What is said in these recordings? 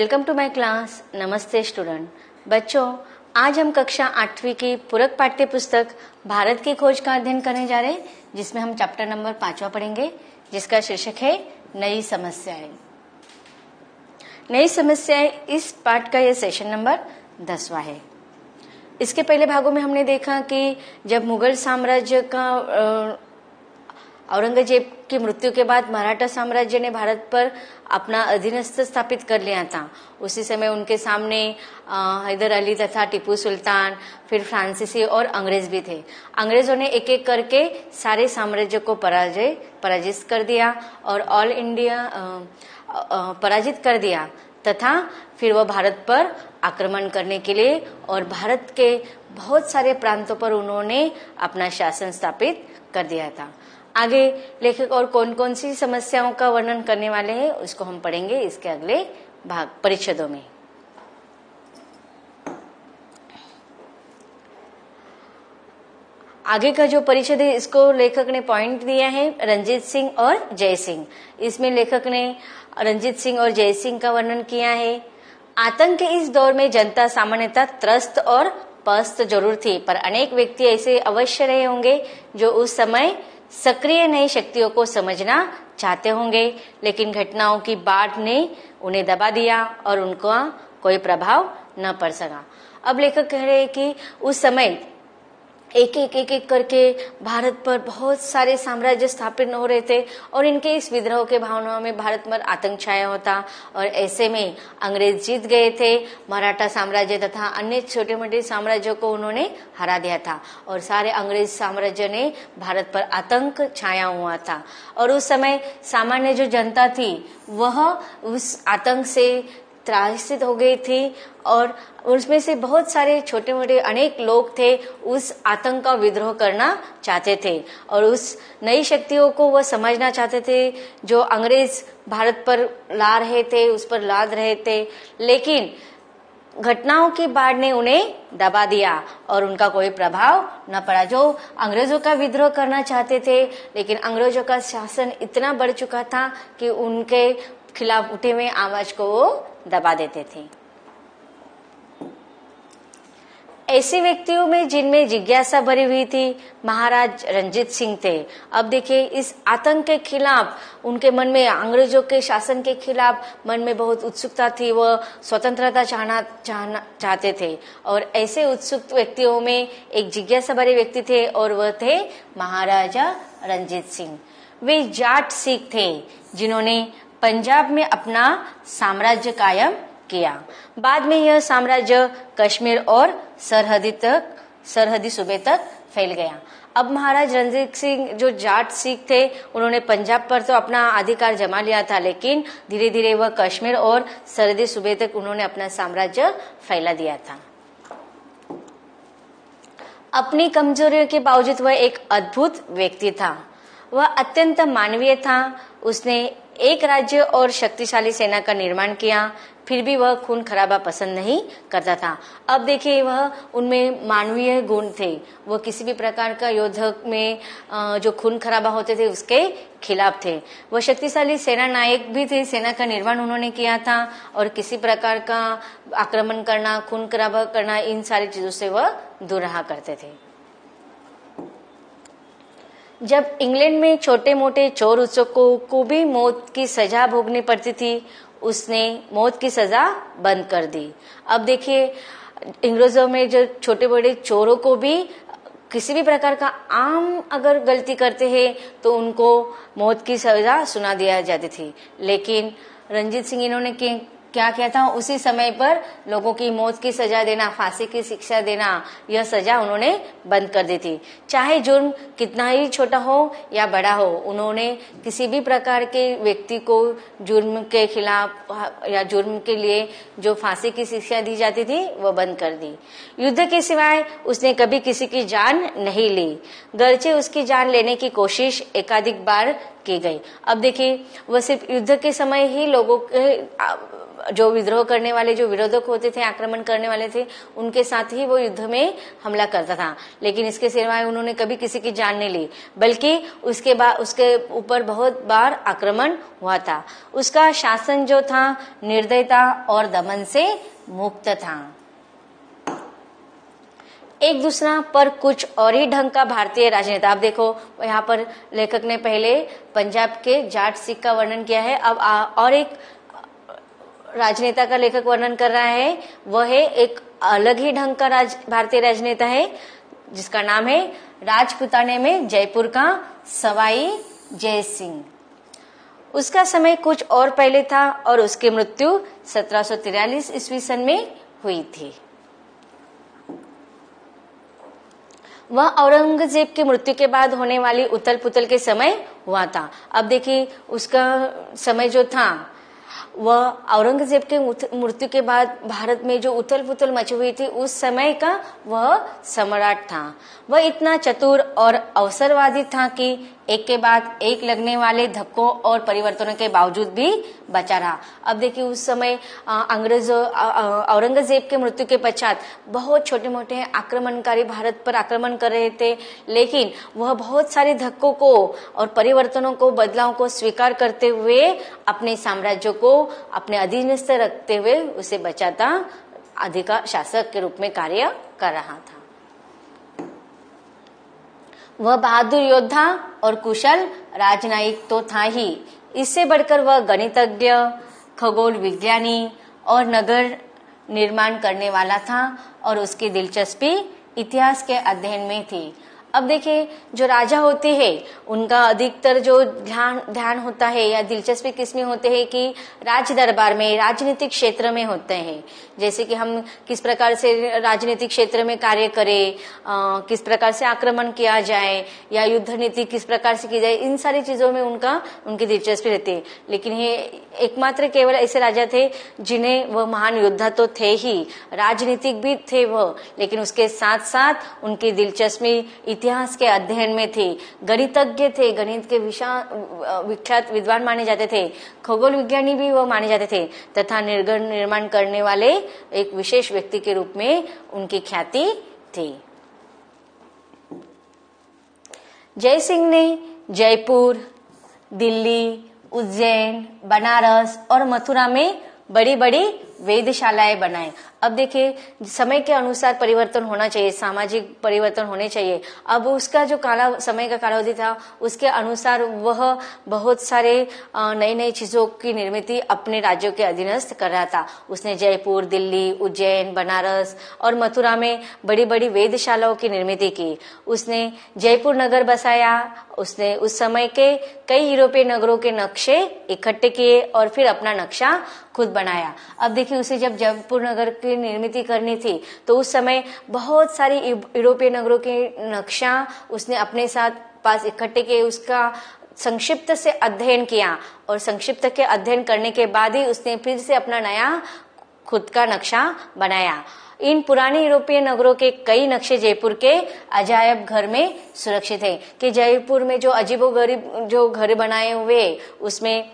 Welcome to my class. नमस्ते, student. बच्चों, आज हम कक्षा आठवीं की पूरक पाठ्य पुस्तक भारत की खोज का अध्ययन करने जा रहे हैं, जिसमें हम चैप्टर नंबर पांचवा पढ़ेंगे, जिसका शीर्षक है नई समस्याएँ। नई समस्याएँ, इस पाठ का यह सेशन नंबर दसवा है। इसके पहले भागों में हमने देखा कि जब मुगल साम्राज्य का औरंगज़ेब की मृत्यु के बाद मराठा साम्राज्य ने भारत पर अपना अधीनस्थ स्थापित कर लिया था। उसी समय उनके सामने हैदर अली तथा टीपू सुल्तान, फिर फ्रांसीसी और अंग्रेज़ भी थे। अंग्रेज़ों ने एक एक करके सारे साम्राज्य को पराजय, पराजित कर दिया और ऑल इंडिया पराजित कर दिया तथा फिर वह भारत पर आक्रमण करने के लिए और भारत के बहुत सारे प्रांतों पर उन्होंने अपना शासन स्थापित कर दिया था। आगे लेखक और कौन कौन सी समस्याओं का वर्णन करने वाले हैं, उसको हम पढ़ेंगे इसके अगले भाग, परिच्छदों में। आगे का जो परिषद है, इसको लेखक ने पॉइंट दिया है, रंजीत सिंह और जय सिंह। इसमें लेखक ने रंजीत सिंह और जय सिंह का वर्णन किया है। आतंक के इस दौर में जनता सामान्यतः त्रस्त और पस्त ज़रूर थी, पर अनेक व्यक्ति ऐसे अवश्य रहे होंगे जो उस समय सक्रिय नई शक्तियों को समझना चाहते होंगे, लेकिन घटनाओं की बाढ़ ने उन्हें दबा दिया और उनका कोई प्रभाव न पड़ सका। अब लेखक कह रहे हैं कि उस समय एक एक एक एक करके भारत पर बहुत सारे साम्राज्य स्थापित हो रहे थे और इनके इस विद्रोह के भावनाओं में भारत पर आतंक छाया होता और ऐसे में अंग्रेज़ जीत गए थे। मराठा साम्राज्य तथा अन्य छोटे मोटे साम्राज्यों को उन्होंने हरा दिया था और सारे अंग्रेज़ साम्राज्य ने भारत पर आतंक छाया हुआ था। और उस समय सामान्य जो जनता थी, वह उस आतंक से त्रासित हो गई थी और उसमें से बहुत सारे छोटे मोटे अनेक लोग थे, उस आतंक का विद्रोह करना चाहते थे। और उस नई शक्तियों को वह समझना चाहते थे जो अंग्रेज़ भारत पर ला रहे थे, उस पर लाद रहे थे। लेकिन घटनाओं के बाद ने उन्हें दबा दिया और उनका कोई प्रभाव न पड़ा। जो अंग्रेज़ों का विद्रोह करना चाहते थे, लेकिन अंग्रेज़ों का शासन इतना बढ़ चुका था कि उनके खिलाफ उठे हुए आवाज़ को वो दबा देते थे। ऐसे व्यक्तियों में जिनमें जिज्ञासा भरी हुई थी, महाराज रंजीत सिंह थे। अब देखिए, इस आतंक के खिलाफ, उनके मन में, अंग्रेज़ों के शासन के खिलाफ मन में बहुत उत्सुकता थी वह स्वतंत्रता चाहना चाहना, चाहते थे। और ऐसे उत्सुक व्यक्तियों में एक जिज्ञासा भरे व्यक्ति थे और वह थे महाराजा रंजीत सिंह। वे जाट सिख थे, जिन्होंने पंजाब में अपना साम्राज्य कायम किया। बाद में यह साम्राज्य कश्मीर और सरहदी तक, सरहदी सूबे तक फैल गया। अब महाराज रणजीत सिंह जो जाट सिख थे, उन्होंने पंजाब पर तो अपना अधिकार जमा लिया था, लेकिन धीरे धीरे वह कश्मीर और सरहदी सूबे तक उन्होंने अपना साम्राज्य फैला दिया था। अपनी कमजोरियों के बावजूद वह एक अद्भुत व्यक्ति था। वह अत्यंत मानवीय था। उसने एक राज्य और शक्तिशाली सेना का निर्माण किया। फिर भी वह खून खराबा पसंद नहीं करता था। अब देखिए, वह उनमें मानवीय गुण थे। वह किसी भी प्रकार का योद्धक में जो खून खराबा होते थे, उसके खिलाफ थे। वह शक्तिशाली सेना नायक भी थे। सेना का निर्माण उन्होंने किया था और किसी प्रकार का आक्रमण करना, खून खराबा करना, इन सारी चीज़ों से वह दूर रहा करते थे। जब इंग्लैंड में छोटे मोटे चोर उत्सुकों को भी मौत की सजा भोगनी पड़ती थी, उसने मौत की सजा बंद कर दी। अब देखिए अंग्रेज़ों में जो छोटे बड़े चोरों को भी किसी भी प्रकार का आम अगर गलती करते हैं तो उनको मौत की सजा सुना दिया जाती थी। लेकिन रंजीत सिंह इन्होंने क्या किया था उसी समय पर लोगों की मौत की सजा देना, फांसी की शिक्षा देना, यह सजा उन्होंने बंद कर दी थी। चाहे जुर्म कितना ही छोटा हो या बड़ा हो, उन्होंने किसी भी प्रकार के व्यक्ति को जुर्म के खिलाफ या जुर्म के लिए जो फांसी की शिक्षा दी जाती थी, वह बंद कर दी। युद्ध के सिवाय उसने कभी किसी की जान नहीं ली। गर्चे उसकी जान लेने की कोशिश एकाधिक बार की गई। अब देखिए, वह सिर्फ़ युद्ध के समय ही लोगों के जो विद्रोह करने वाले, जो विरोधक होते थे, आक्रमण करने वाले थे, उनके साथ ही वो युद्ध में हमला करता था। लेकिन इसके सिवाय उन्होंने कभी किसी की जान नहीं ली, बल्कि उसके बाद उसके ऊपर बहुत बार आक्रमण हुआ था। उसका शासन जो था, निर्दयता और दमन से मुक्त था। एक दूसरा पर कुछ और ही ढंग का भारतीय राजनेता। आप देखो, यहाँ पर लेखक ने पहले पंजाब के जाट सिख का वर्णन किया है। अब और एक राजनेता का लेखक वर्णन कर रहा है। वह है एक अलग ही ढंग का राज, भारतीय राजनेता है, जिसका नाम है राजपुताने में जयपुर का सवाई जय सिंह उसका समय कुछ और पहले था और उसकी मृत्यु सत्रह ईस्वी सन में हुई थी। वह औरंगज़ेब की मृत्यु के बाद होने वाली उथल पुतल के समय हुआ था। अब देखिए, उसका समय जो था वह औरंगज़ेब के मृत्यु के बाद भारत में जो उथल पुथल मची हुई थी, उस समय का वह सम्राट था। वह इतना चतुर और अवसरवादी था कि एक के बाद एक लगने वाले धक्कों और परिवर्तनों के बावजूद भी बचा रहा। अब देखिए, उस समय अंग्रेज़ों औरंगज़ेब के मृत्यु के पश्चात बहुत छोटे मोटे आक्रमणकारी भारत पर आक्रमण कर रहे थे, लेकिन वह बहुत सारे धक्कों को और परिवर्तनों को, बदलाव को स्वीकार करते हुए अपने साम्राज्य को अपने अधीनस्थ रखते हुए उसे बचाता अधिकार शासक के रूप में कार्य कर रहा था। वह बहादुर योद्धा और कुशल राजनयिक तो था ही। इससे बढ़कर वह गणितज्ञ, खगोल विज्ञानी और नगर निर्माण करने वाला था और उसकी दिलचस्पी इतिहास के अध्ययन में थी। अब देखिए, जो राजा होते हैं, उनका अधिकतर जो ध्यान ध्यान होता है या दिलचस्पी किसमें होते हैं कि राज दरबार में, राजनीतिक क्षेत्र में होते हैं। जैसे कि हम किस प्रकार से राजनीतिक क्षेत्र में कार्य करें किस प्रकार से आक्रमण किया जाए, या युद्ध नीति किस प्रकार से की जाए, इन सारी चीज़ों में उनका, उनकी दिलचस्पी रहती है। लेकिन ये एकमात्र केवल ऐसे राजा थे, जिन्हें वह महान योद्धा तो थे ही, राजनीतिक भी थे वह, लेकिन उसके साथ साथ उनकी दिलचस्पी इतिहास के अध्ययन में थे, गणितज्ञ थे, गणित के विख्यात विद्वान माने जाते थे खगोल विज्ञानी भी वो माने जाते थे, तथा निर्गण निर्माण करने वाले एक विशेष व्यक्ति के रूप में उनकी ख्याति थी। जय सिंह ने जयपुर, दिल्ली, उज्जैन, बनारस और मथुरा में बड़ी बड़ी वेदशालाएँ बनाए। अब देखिए, समय के अनुसार परिवर्तन होना चाहिए, सामाजिक परिवर्तन होने चाहिए। अब उसका जो काला, समय का कालावधि था, उसके अनुसार वह बहुत सारे नई नई चीज़ों की निर्मित अपने राज्यों के अधीनस्थ कर रहा था। उसने जयपुर, दिल्ली, उज्जैन, बनारस और मथुरा में बड़ी बड़ी वेदशालाओं की निर्मित की। उसने जयपुर नगर बसाया, उसने उस समय के कई यूरोपीय नगरों के नक्शे इकट्ठे किए और फिर अपना नक्शा खुद बनाया। अब देखिए उसे जब जयपुर नगर की निर्मित करनी थी तो उस समय बहुत सारी यूरोपीय नगरों के नक्शा उसने अपने साथ पास इकट्ठे किए, उसका संक्षिप्त से अध्ययन किया और संक्षिप्त के अध्ययन करने के बाद ही उसने फिर से अपना नया खुद का नक्शा बनाया। इन पुराने यूरोपीय नगरों के कई नक्शे जयपुर के अजायब घर में सुरक्षित हैं कि जयपुर में जो अजीबो गरीब जो घर बनाए हुए, उसमें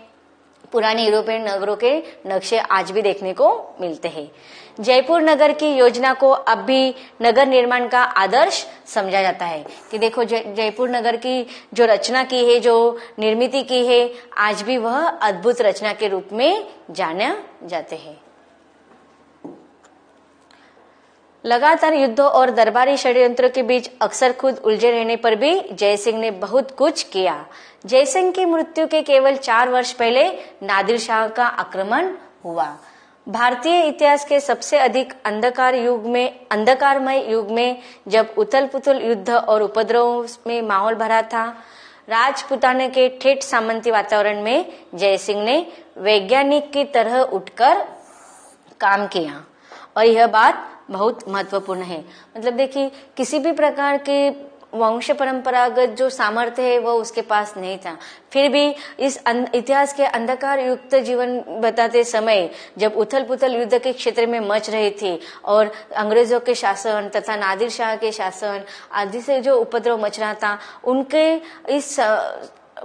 पुराने यूरोपियन नगरों के नक्शे आज भी देखने को मिलते हैं। जयपुर नगर की योजना को अब भी नगर निर्माण का आदर्श समझा जाता है। कि देखो जयपुर नगर की जो रचना की है, जो निर्मित की है, आज भी वह अद्भुत रचना के रूप में जाना जाते हैं। लगातार युद्धों और दरबारी षड्यंत्रों के बीच अक्सर खुद उलझे रहने पर भी जयसिंह ने बहुत कुछ किया। जयसिंह की मृत्यु के केवल चार वर्ष पहले नादिर शाह का आक्रमण हुआ। भारतीय इतिहास के सबसे अधिक अंधकार युग में, अंधकारमय युग में जब उथल पुथल युद्ध और उपद्रव में माहौल भरा था, राजपुताने के ठेठ सामंती वातावरण में जयसिंह ने वैज्ञानिक की तरह उठकर काम किया। और यह बात बहुत महत्वपूर्ण है। मतलब देखिए, किसी भी प्रकार के वंश परंपरागत जो सामर्थ्य है, वो उसके पास नहीं था। फिर भी इस इतिहास के अंधकार युक्त जीवन बताते समय जब उथल पुथल युद्ध के क्षेत्र में मच रही थी और अंग्रेज़ों के शासन तथा नादिर शाह के शासन आदि से जो उपद्रव मच रहा था, उनके इस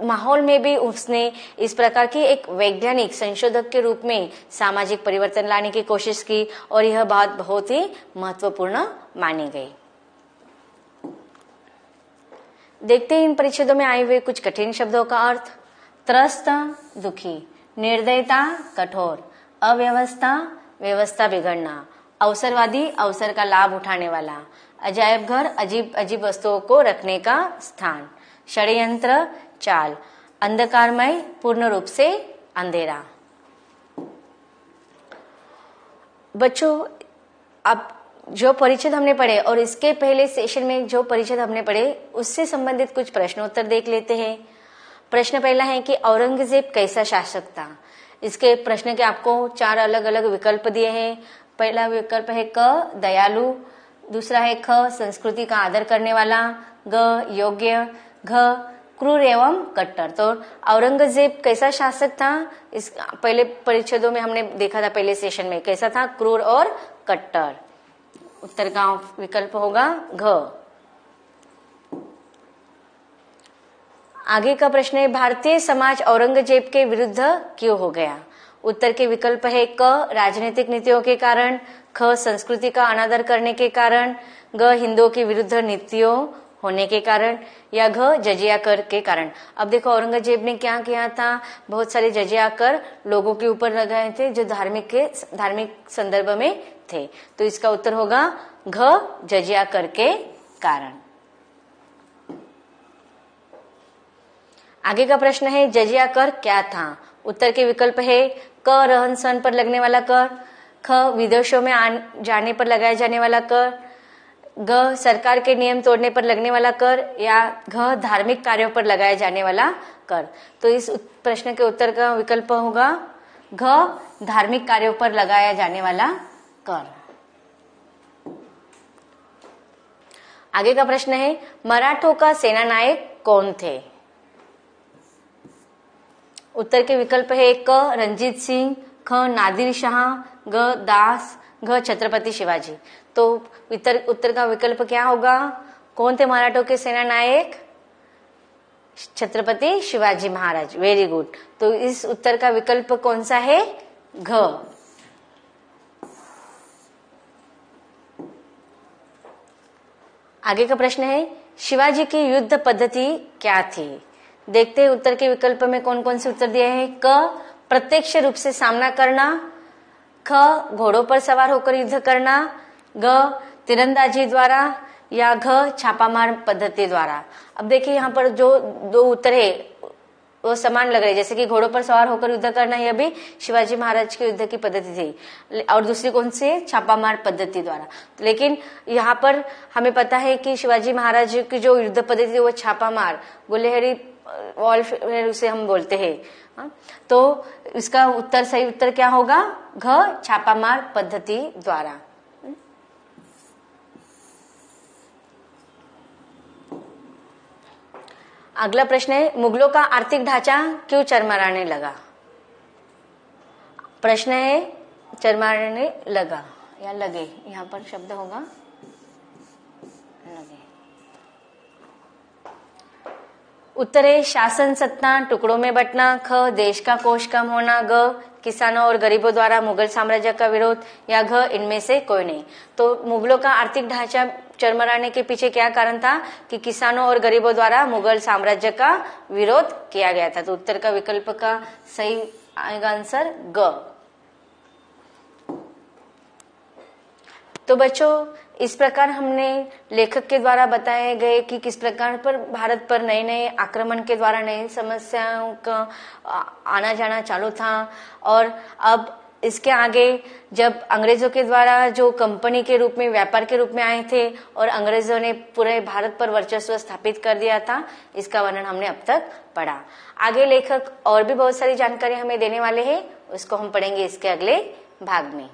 माहौल में भी उसने इस प्रकार की एक वैज्ञानिक, संशोधक के रूप में सामाजिक परिवर्तन लाने की कोशिश की और यह बात बहुत ही महत्वपूर्ण मानी गई। देखते हैं इन परिच्छेदों में आए हुए कुछ कठिन शब्दों का अर्थ। त्रस्त, दुखी, निर्दयता, कठोर, अव्यवस्था, व्यवस्था बिगड़ना, अवसरवादी, अवसर का लाभ उठाने वाला अजायब घर अजीब अजीब वस्तुओं को रखने का स्थान, षड्यंत्र चाल, अंधकारमय, पूर्ण रूप से अंधेरा। बच्चों, अब जो परिचित हमने पढ़े और इसके पहले सेशन में जो परिचित हमने पढ़े, उससे संबंधित कुछ प्रश्नोत्तर देख लेते हैं। प्रश्न पहला है कि औरंगज़ेब कैसा शासक था? इसके प्रश्न के आपको चार अलग अलग विकल्प दिए हैं। पहला विकल्प है क, दयालु। दूसरा है ख, संस्कृति का आदर करने वाला। ग, योग्य। घ क्रूर एवं कट्टर। तो औरंगज़ेब कैसा शासक था? इस पहले परिच्छेदों में हमने देखा था, पहले सेशन में कैसा था? क्रूर और कट्टर। उत्तर का विकल्प होगा घ। आगे का प्रश्न है, भारतीय समाज औरंगज़ेब के विरुद्ध क्यों हो गया? उत्तर के विकल्प है क, राजनीतिक नीतियों के कारण, ख, संस्कृति का अनादर करने के कारण, ग, हिंदुओं के विरुद्ध नीतियों होने के कारण या घ जजिया कर के कारण। अब देखो, औरंगज़ेब ने क्या किया था? बहुत सारे जजिया कर लोगों के ऊपर लगाए थे जो धार्मिक के, धार्मिक संदर्भ में थे। तो इसका उत्तर होगा घ जजिया कर के कारण। आगे का प्रश्न है जजिया कर क्या था? उत्तर के विकल्प है, क रहन सहन पर लगने वाला कर, ख विदेशों में जाने पर लगाया जाने वाला कर ग सरकार के नियम तोड़ने पर लगने वाला कर या घ धार्मिक कार्यों पर लगाया जाने वाला कर। तो इस प्रश्न के उत्तर का विकल्प होगा घ धार्मिक कार्यों पर लगाया जाने वाला कर। आगे का प्रश्न है, मराठों का सेना नायक कौन थे? उत्तर के विकल्प है क, रंजीत सिंह, ख, नादिर शाह, ग, दास, घ, छत्रपति शिवाजी। तो उत्तर उत्तर का विकल्प क्या होगा? कौन थे मराठों के सेना नायक छत्रपति शिवाजी महाराज। वेरी गुड तो इस उत्तर का विकल्प कौन सा है? घ। आगे का प्रश्न है, शिवाजी की युद्ध पद्धति क्या थी? देखते हैं उत्तर के विकल्प में कौन कौन से उत्तर दिए हैं। क, प्रत्यक्ष रूप से सामना करना। ख, घोड़ों पर सवार होकर युद्ध करना। ग तीरंदाजी द्वारा या घ छापामार पद्धति द्वारा। अब देखिए यहाँ पर जो दो उत्तर है वो समान लग रहे जैसे कि घोड़ों पर सवार होकर युद्ध करना यह भी शिवाजी महाराज के युद्ध की पद्धति थी। और दूसरी कौन सी? छापामार पद्धति द्वारा। लेकिन यहाँ पर हमें पता है कि शिवाजी महाराज की जो युद्ध पद्धति थी, वो छापामार, गुलेहरी वॉल उसे हम बोलते हैं। हाँ? तो इसका उत्तर, सही उत्तर क्या होगा? घ छापामार पद्धति द्वारा। अगला प्रश्न है, मुगलों का आर्थिक ढांचा क्यों चरमराने लगा? प्रश्न है, चरमराने लगा या लगे? यहाँ पर शब्द होगा लगे उत्तर शासन सत्ता, टुकड़ों में बटना, ख, देश का कोष कम होना, ग, किसानों और गरीबों द्वारा मुगल साम्राज्य का विरोध या घ, इनमें से कोई नहीं। तो मुगलों का आर्थिक ढांचा चरमराने के पीछे क्या कारण था कि किसानों और गरीबों द्वारा मुगल साम्राज्य का विरोध किया गया था? तो उत्तर का विकल्प का सही आएगा आंसर, ग। तो बच्चों इस प्रकार हमने लेखक के द्वारा बताए गए कि किस प्रकार पर भारत पर नए नए आक्रमण के द्वारा नई समस्याओं का आना जाना चालू था। और अब इसके आगे जब अंग्रेज़ों के द्वारा जो कंपनी के रूप में, व्यापार के रूप में आए थे और अंग्रेज़ों ने पूरे भारत पर वर्चस्व स्थापित कर दिया था, इसका वर्णन हमने अब तक पढ़ा। आगे लेखक और भी बहुत सारी जानकारी हमें देने वाले हैं, उसको हम पढ़ेंगे इसके अगले भाग में।